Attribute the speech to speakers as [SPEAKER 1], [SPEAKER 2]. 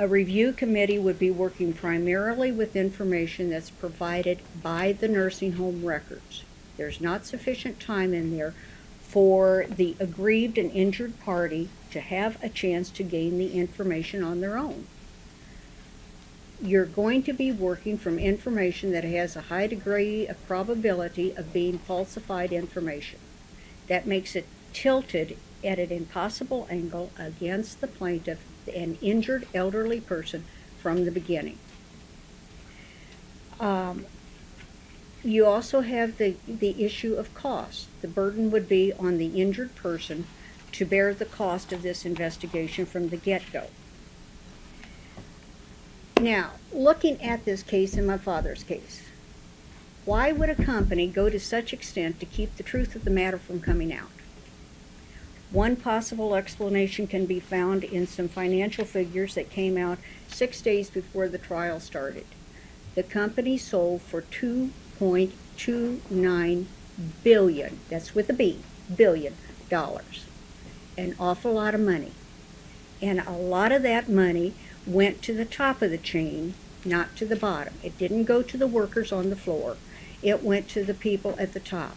[SPEAKER 1] A review committee would be working primarily with information that's provided by the nursing home records. There's not sufficient time in there for the aggrieved and injured party to have a chance to gain the information on their own. You're going to be working from information that has a high degree of probability of being falsified information. That makes it tilted at an impossible angle against the plaintiff, an injured elderly person, from the beginning. Um, you also have the, the issue of cost. The burden would be on the injured person to bear the cost of this investigation from the get-go. Now, looking at this case and my father's case, why would a company go to such extent to keep the truth of the matter from coming out? One possible explanation can be found in some financial figures that came out six days before the trial started. The company sold for 2.29 billion, that's with a B, billion dollars. An awful lot of money. And a lot of that money went to the top of the chain, not to the bottom. It didn't go to the workers on the floor. It went to the people at the top.